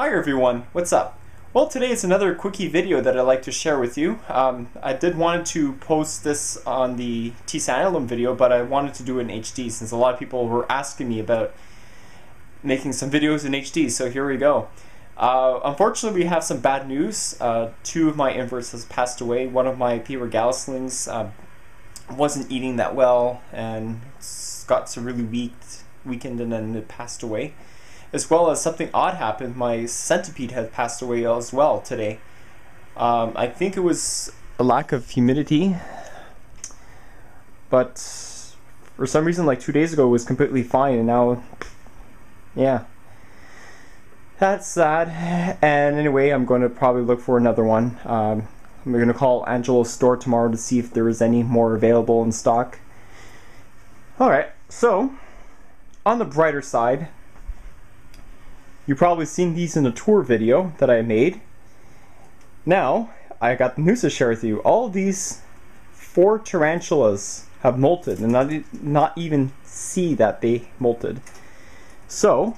Hi everyone, what's up? Well today is another quickie video that I'd like to share with you. Um, I did wanted to post this on the T-Santalum video but I wanted to do it in HD since a lot of people were asking me about making some videos in HD so here we go. Uh, unfortunately we have some bad news. Uh, two of my inverts has passed away. One of my P. regalis slings uh, wasn't eating that well and got so really weak, weakened and then it passed away as well as something odd happened. My centipede had passed away as well today. Um, I think it was a lack of humidity, but for some reason, like two days ago, it was completely fine, and now, yeah. That's sad. And anyway, I'm going to probably look for another one. Um, I'm going to call Angelo's store tomorrow to see if there is any more available in stock. Alright, so on the brighter side, You've probably seen these in a tour video that I made. Now, I got the news to share with you. All these four tarantulas have molted and I did not even see that they molted. So,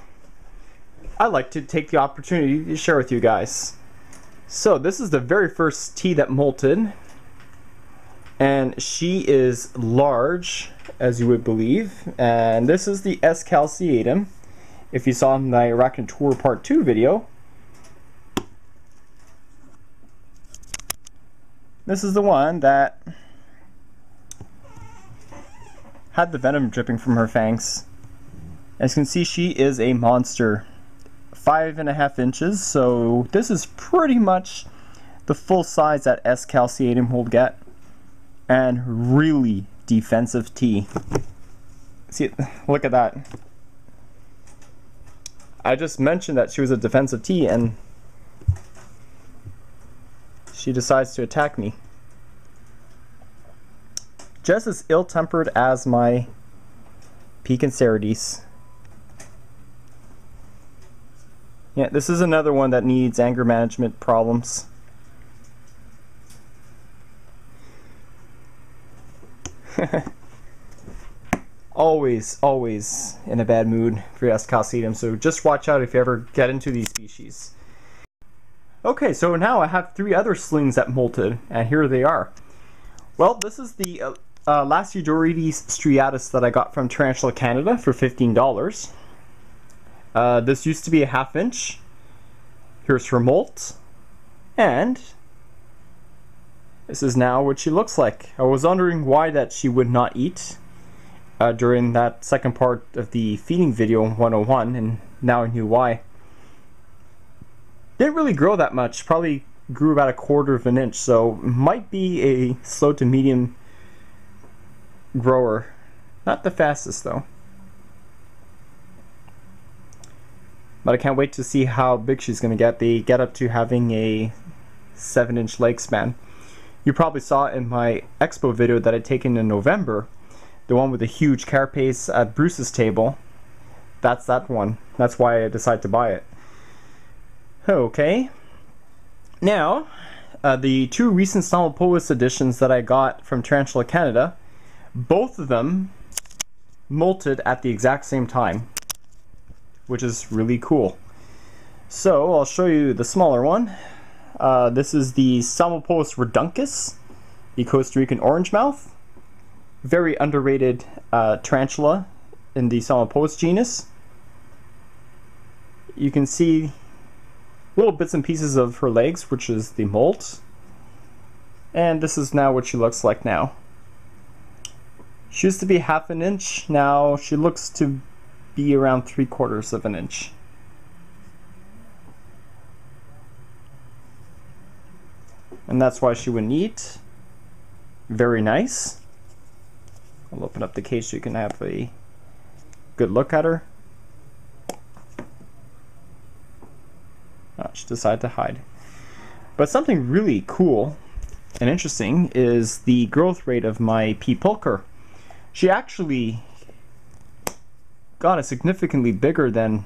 I'd like to take the opportunity to share with you guys. So this is the very first tea that molted and she is large as you would believe and this is the S. calceatum if you saw my Arachnid Tour Part 2 video, this is the one that had the venom dripping from her fangs. As you can see, she is a monster. Five and a half inches, so this is pretty much the full size that S. calceatum will get. And really defensive T. See, look at that. I just mentioned that she was a defensive T and she decides to attack me. Just as ill-tempered as my P. Canceroides. Yeah, this is another one that needs anger management problems. always, always in a bad mood for S. calceatum, so just watch out if you ever get into these species. Okay, so now I have three other slings that molted, and here they are. Well, this is the uh, uh, Lasiodorides striatus that I got from Tarantula Canada for $15. Uh, this used to be a half inch. Here's her molt. And this is now what she looks like. I was wondering why that she would not eat uh, during that second part of the feeding video 101 and now I knew why. Didn't really grow that much, probably grew about a quarter of an inch, so might be a slow to medium grower. Not the fastest though. But I can't wait to see how big she's going to get. They get up to having a 7 inch leg span. You probably saw in my expo video that I'd taken in November the one with the huge carapace at Bruce's table. That's that one. That's why I decided to buy it. Okay. Now, uh, the two recent Psalmopoeus editions that I got from Tarantula Canada, both of them molted at the exact same time, which is really cool. So I'll show you the smaller one. Uh, this is the Psalmopoeus reduncus, the Costa Rican orange mouth very underrated uh, tarantula in the Psalmopoeus genus. You can see little bits and pieces of her legs, which is the molt. And this is now what she looks like now. She used to be half an inch, now she looks to be around three quarters of an inch. And that's why she wouldn't eat. Very nice. I'll open up the case so you can have a good look at her. Oh, she decided to hide. But something really cool and interesting is the growth rate of my P. pulcher. She actually got a significantly bigger than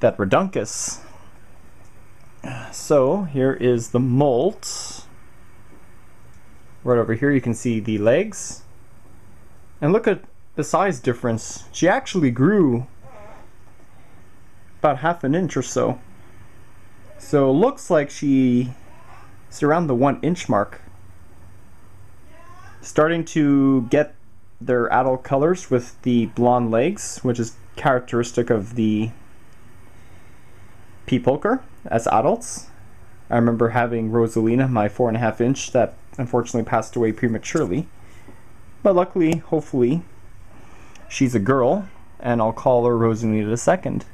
that Reduncus. So here is the molt. Right over here you can see the legs and look at the size difference. She actually grew about half an inch or so. So it looks like she is around the one inch mark. Starting to get their adult colors with the blonde legs, which is characteristic of the P. pulcher as adults. I remember having Rosalina, my four and a half inch, that unfortunately passed away prematurely. But luckily, hopefully, she's a girl, and I'll call her the second.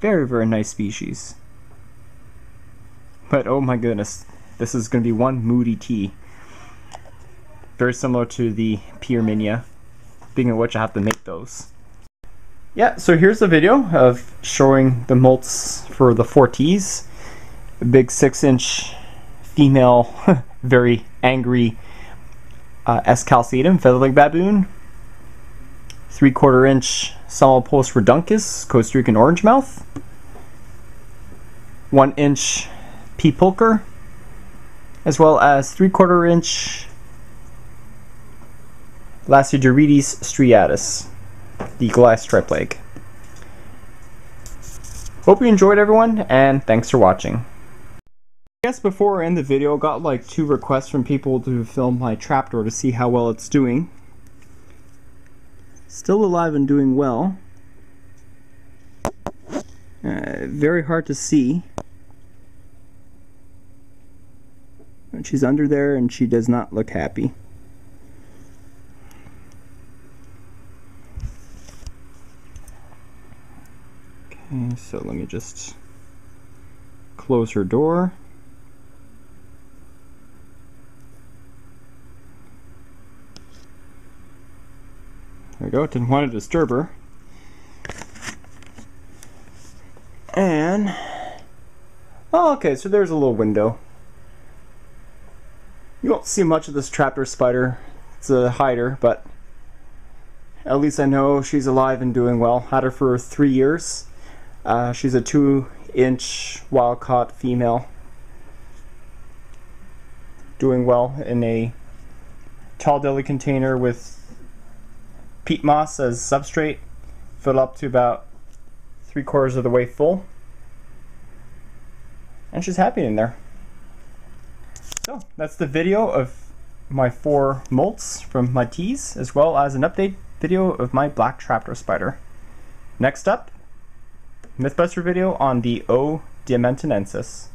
Very, very nice species. But oh my goodness, this is going to be one moody tea. Very similar to the P. irminia, being of which I have to make those. Yeah, so here's the video of showing the molts for the four Ts. A big six inch female, very angry uh, S. calceatum, featherleg baboon. Three quarter inch Psalmopoeus reduncus, Costa Rican orange mouth. One inch P. pulcher, as well as three quarter inch Lasiodorides striatus, the glass stripe leg. Hope you enjoyed everyone, and thanks for watching. I guess before I end the video, I got like two requests from people to film my trapdoor to see how well it's doing. Still alive and doing well. Uh, very hard to see. She's under there and she does not look happy. Okay, so let me just close her door. Go, didn't want to disturb her. And, oh, okay, so there's a little window. You won't see much of this trapdoor spider. It's a hider, but at least I know she's alive and doing well. Had her for three years. Uh, she's a two inch wild caught female. Doing well in a tall deli container with peat moss as substrate. fill up to about three quarters of the way full. And she's happy in there. So that's the video of my four molts from my teas, as well as an update video of my black trapdoor spider. Next up, Mythbuster video on the O. diamantinensis.